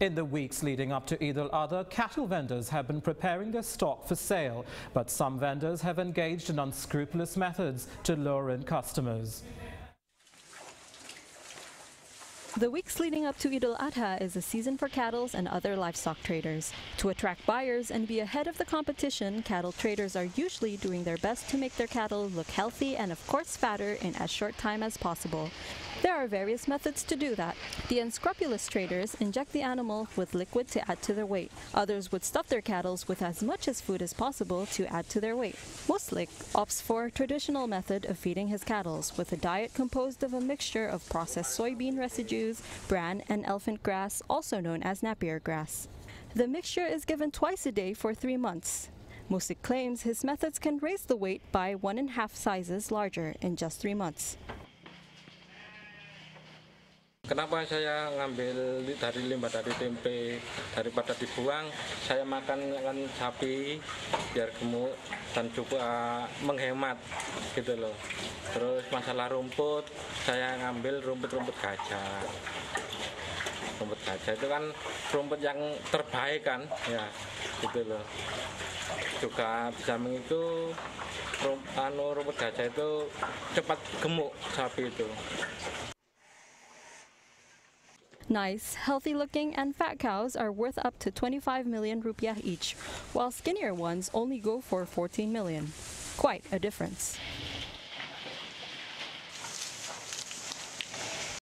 In the weeks leading up to Eid al-Adha, cattle vendors have been preparing their stock for sale, but some vendors have engaged in unscrupulous methods to lure in customers. The weeks leading up to Eid al-Adha is a season for cattle and other livestock traders. To attract buyers and be ahead of the competition, cattle traders are usually doing their best to make their cattle look healthy and of course fatter in as short time as possible. There are various methods to do that. The unscrupulous traders inject the animal with liquid to add to their weight. Others would stuff their cattle with as much as food as possible to add to their weight. Muslik opts for a traditional method of feeding his cattle with a diet composed of a mixture of processed soybean residues, bran, and elephant grass, also known as Napier grass. The mixture is given twice a day for three months. Muslik claims his methods can raise the weight by one and a half sizes larger in just three months. Kenapa saya ngambil dari limbah dari tempe daripada dibuang? Saya makan kan sapi biar gemuk dan juga menghemat gitu loh. Terus masalah rumput, saya ngambil rumput-rumput gajah. Rumput gajah itu kan rumput yang terbaik kan, ya gitu loh. Juga bisa mengitu rumput gajah itu cepat gemuk sapi itu. Nice, healthy looking and fat cows are worth up to 25 million rupiah each, while skinnier ones only go for 14 million. Quite a difference.